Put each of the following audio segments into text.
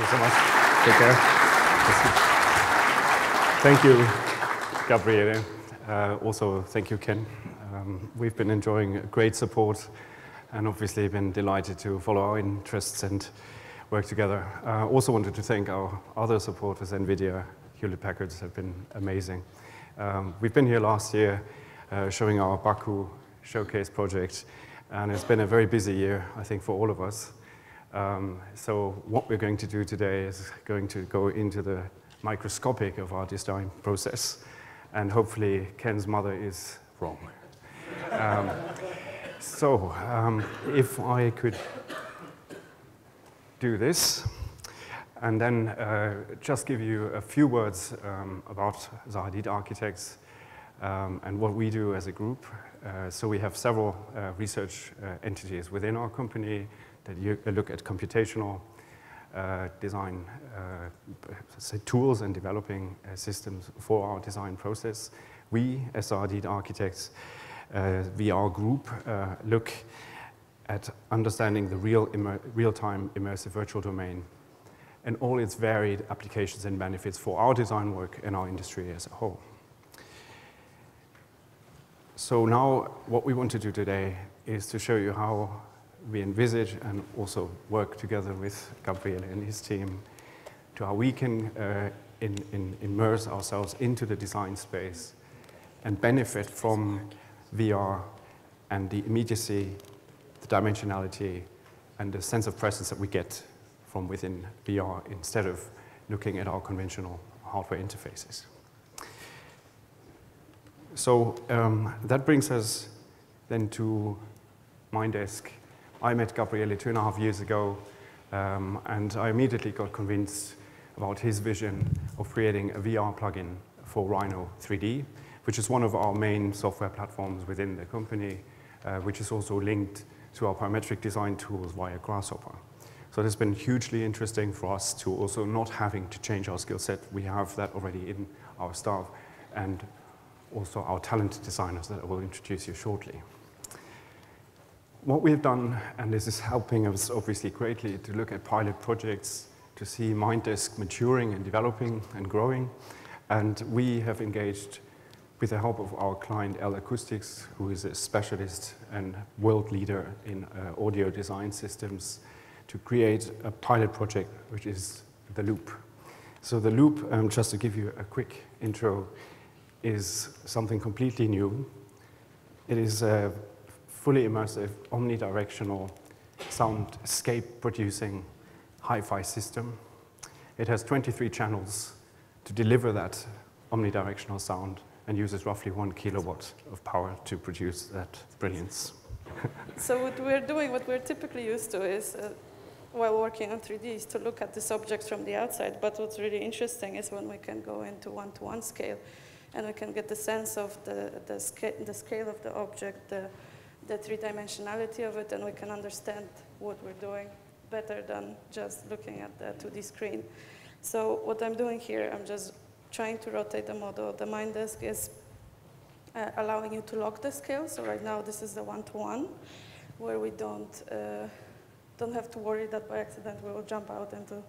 you so much. Take care. Thank you, Gabriele. Uh, also, thank you, Ken. Um, we've been enjoying great support and obviously been delighted to follow our interests and work together. Uh, also wanted to thank our other supporters, NVIDIA, Hewlett Packard have been amazing. Um, we've been here last year uh, showing our Baku showcase project, and it's been a very busy year, I think, for all of us. Um, so what we're going to do today is going to go into the microscopic of our design process, and hopefully Ken's mother is wrong. Um, so um, if I could do this, and then uh, just give you a few words um, about Zaha Hadid Architects um, and what we do as a group. Uh, so we have several uh, research uh, entities within our company that uh, look at computational uh, design say tools and developing systems for our design process. We, as Hadid Architects, VR group, look at understanding the real real-time immersive virtual domain and all its varied applications and benefits for our design work and our industry as a whole. So now what we want to do today is to show you how we envisage and also work together with Gabriele and his team to how we can uh, in, in immerse ourselves into the design space and benefit from VR and the immediacy, the dimensionality, and the sense of presence that we get from within VR instead of looking at our conventional hardware interfaces. So um, that brings us then to Mindesk. I met Gabriele two and a half years ago, um, and I immediately got convinced about his vision of creating a VR plugin for Rhino 3D, which is one of our main software platforms within the company, uh, which is also linked to our parametric design tools via Grasshopper. So it has been hugely interesting for us to also not having to change our skill set. We have that already in our staff and also our talented designers that I will introduce you shortly. What we've done, and this is helping us obviously greatly to look at pilot projects, to see Mindesk maturing and developing and growing. And we have engaged with the help of our client L Acoustics, who is a specialist and world leader in uh, audio design systems, to create a pilot project, which is the loop. So the loop, um, just to give you a quick intro, is something completely new. It is a fully immersive, omnidirectional, soundscape producing hi-fi system. It has 23 channels to deliver that omnidirectional sound and uses roughly one kilowatt of power to produce that brilliance. so what we're doing, what we're typically used to is uh, while working on 3D is to look at these objects from the outside, but what's really interesting is when we can go into one-to-one -one scale and we can get the sense of the, the, sca the scale of the object, the, the three-dimensionality of it, and we can understand what we're doing better than just looking at the 2D screen. So what I'm doing here, I'm just trying to rotate the model. The Mindesk is uh, allowing you to lock the scale. So right now, this is the one-to-one, -one, where we don't uh, don't have to worry that by accident we will jump out into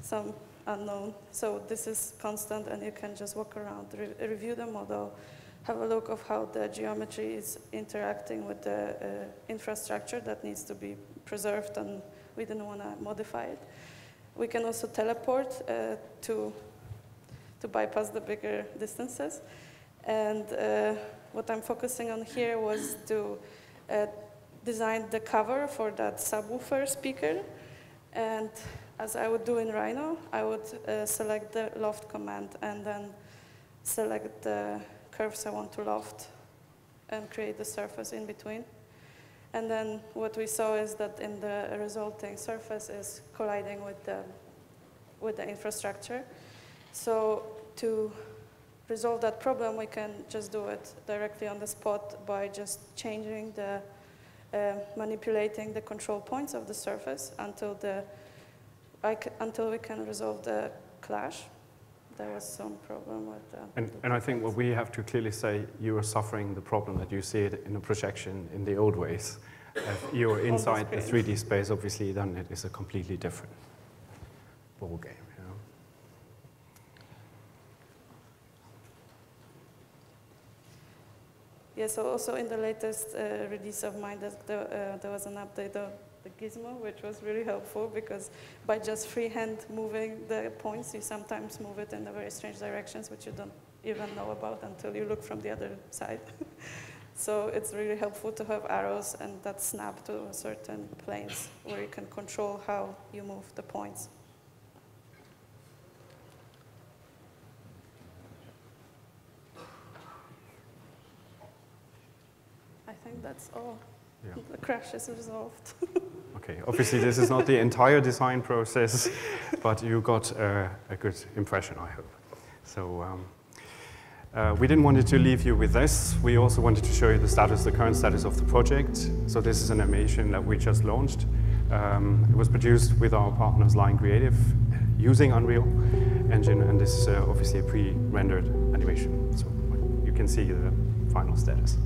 some unknown. So this is constant and you can just walk around, re review the model, have a look of how the geometry is interacting with the uh, infrastructure that needs to be preserved and we didn't want to modify it. We can also teleport uh, to, to bypass the bigger distances. And uh, what I'm focusing on here was to uh, designed the cover for that subwoofer speaker. And as I would do in Rhino, I would uh, select the loft command and then select the curves I want to loft and create the surface in between. And then what we saw is that in the resulting surface is colliding with the, with the infrastructure. So to resolve that problem, we can just do it directly on the spot by just changing the uh, manipulating the control points of the surface until, the, until we can resolve the clash. There was some problem with that. And, and I think what we have to clearly say, you are suffering the problem that you see it in a projection in the old ways. If you're inside the, the 3D space, obviously, then it is a completely different. ball game. You know? Yeah, so also in the latest uh, release of Mindesk, there, uh, there was an update of the gizmo, which was really helpful because by just freehand moving the points, you sometimes move it in very strange directions, which you don't even know about until you look from the other side. so it's really helpful to have arrows and that snap to certain planes where you can control how you move the points. I think that's all. Yeah. The clash is resolved. Okay, obviously this is not the entire design process, but you got uh, a good impression, I hope. So um, uh, we didn't want to leave you with this. We also wanted to show you the status, the current status of the project. So this is an animation that we just launched. Um, it was produced with our partners Line Creative using Unreal Engine, and this is uh, obviously a pre-rendered animation. So you can see the final status.